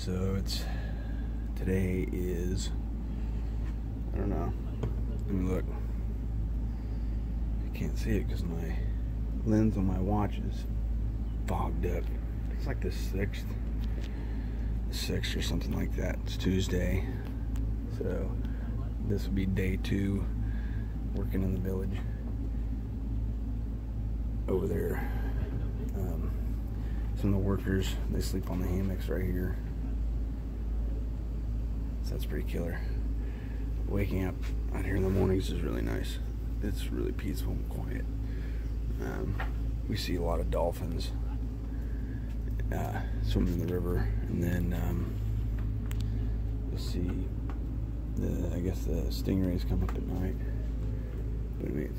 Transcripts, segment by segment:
So it's today is I don't know. Let me look. I can't see it because my lens on my watch is fogged up. It's like the sixth, the sixth or something like that. It's Tuesday, so this will be day two working in the village over there. Um, some of the workers they sleep on the hammocks right here. That's pretty killer. Waking up out here in the mornings is really nice. It's really peaceful and quiet. Um, we see a lot of dolphins uh, swimming in the river, and then um, you'll see the I guess the stingrays come up at night. But I mean,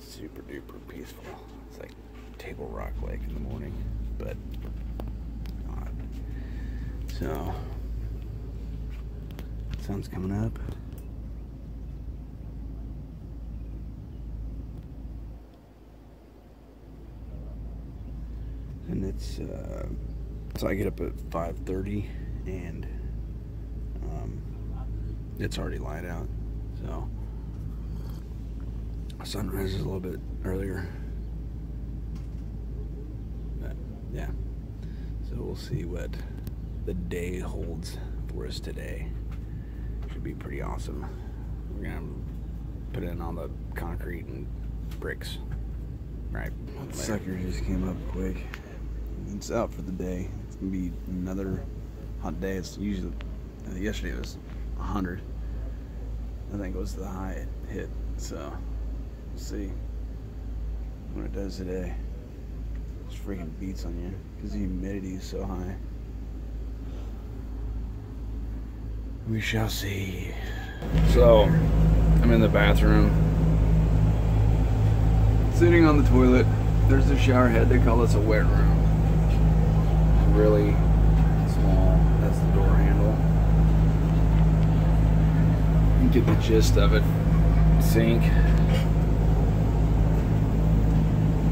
super duper peaceful. It's like Table Rock Lake in the morning, but. So, sun's coming up. And it's uh, so I get up at 5:30 and um, it's already light out. So sun rises a little bit earlier. But yeah. So we'll see what the day holds for us today. Should be pretty awesome. We're gonna put in all the concrete and bricks. Right. That sucker just came up quick. It's out for the day. It's gonna be another hot day. It's usually yesterday it was 100. I think it was the high it hit. So we'll see what it does today. Just freaking beats on you because the humidity is so high. We shall see. So I'm in the bathroom, sitting on the toilet. There's a shower head. They call this a wet room. Really small. That's the door handle. You get the gist of it. Sink.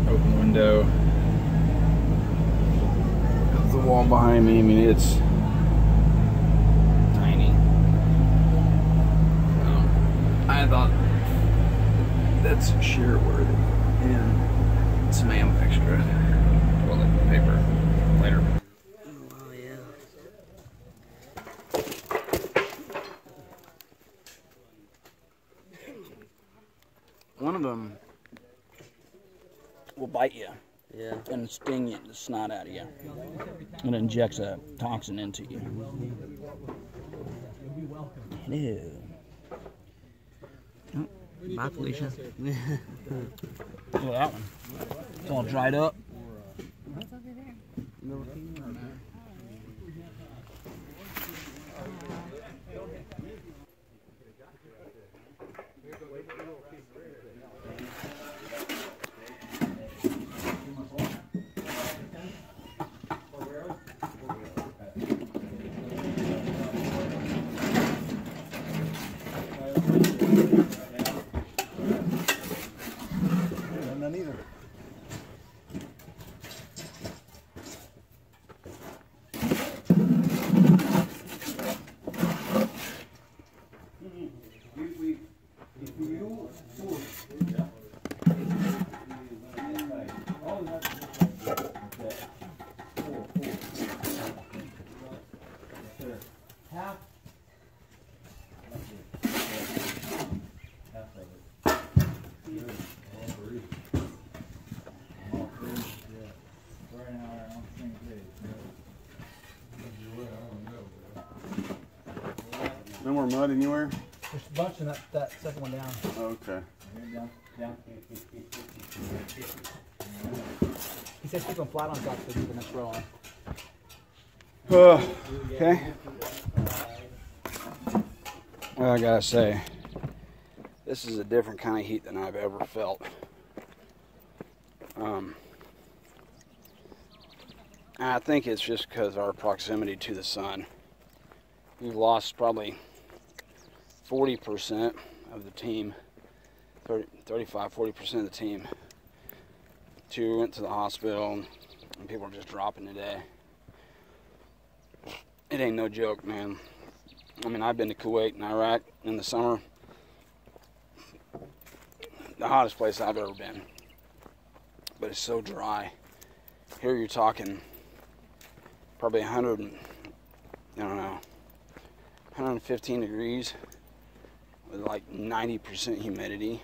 Open window. There's the wall behind me. I mean, it's tiny. Um, I thought that's share worthy. And some ammo extra. Toilet paper. Later. Oh yeah. One of them will bite you Yeah. and sting you, the snot out of you. And it injects a toxin into you. Hello. Oh, bye, Felicia. Look at that one. It's all dried up. None either. No more mud anywhere? There's a bunch in that, that second one down. Okay. Down, down. He says keep them flat on top so the next row on. Oh, okay. Well, I gotta say, this is a different kind of heat than I've ever felt. Um, I think it's just because of our proximity to the sun. We've lost probably 40% of the team, 30, 35, 40% of the team. Two went to the hospital. And people are just dropping today. It ain't no joke, man. I mean, I've been to Kuwait and Iraq in the summer. The hottest place I've ever been. But it's so dry. Here you're talking probably 100, and- I don't know, 115 degrees like 90% humidity.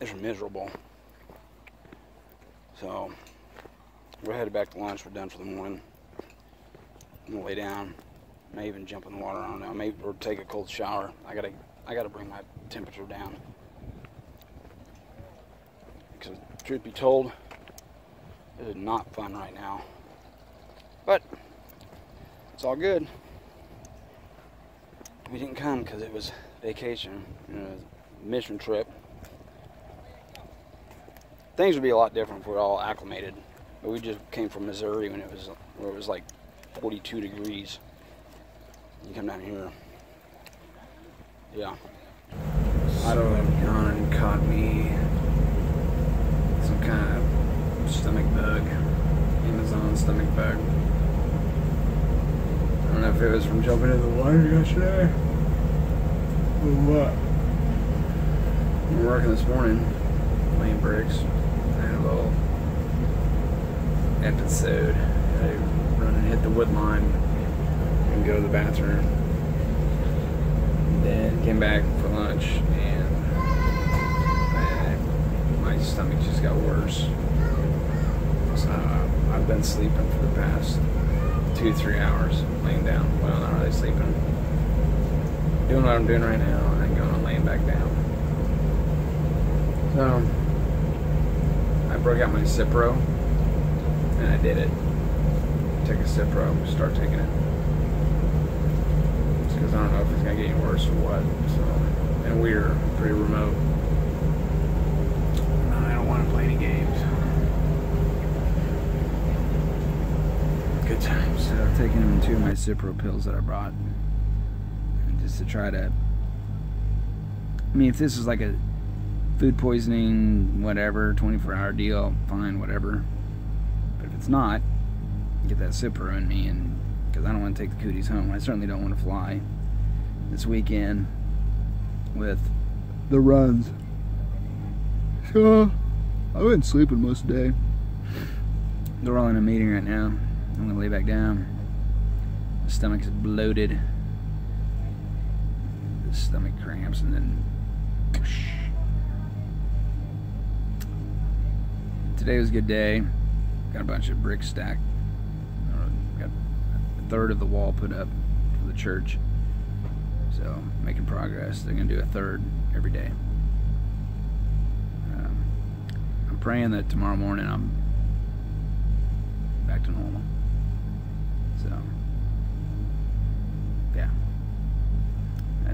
It's miserable. So we're headed back to lunch. We're done for the morning. I'm gonna lay down. May even jump in the water. I don't know. Maybe or take a cold shower. I gotta I gotta bring my temperature down. Because truth be told, it is not fun right now. But it's all good. We didn't come because it was vacation, mission trip. Things would be a lot different if we we're all acclimated. But we just came from Missouri when it was where it was like 42 degrees. You come down here. Yeah. I don't know. And caught me some kind of stomach bug. Amazon stomach bug. I don't know if it was from jumping in the water yesterday or what. I'm working this morning, laying bricks. I had a little episode. I run and hit the wood line and go to the bathroom. Then came back for lunch and I, my stomach just got worse. So I've been sleeping for the past two, three hours, laying down. Well, not really sleeping. Doing what I'm doing right now and going and laying back down. So I broke out my Cipro and I did it. Take a Cipro, start taking it. Because I don't know if it's gonna get any worse or what. So, and we're pretty remote. And I don't want to play any games. Good So them two of my Cipro pills that I brought, just to try to. I mean, if this was like a food poisoning, whatever, 24 hour deal, fine, whatever. But if it's not, get that Cipro in me, and because I don't want to take the cooties home. I certainly don't want to fly this weekend with the runs. So I've been sleeping most of the day. They're all in a meeting right now. I'm gonna lay back down. The stomach is bloated. The stomach cramps, and then. Today was a good day. Got a bunch of bricks stacked. Uh, Got a third of the wall put up for the church. So making progress. They're gonna do a third every day. Um, I'm praying that tomorrow morning I'm back to normal. So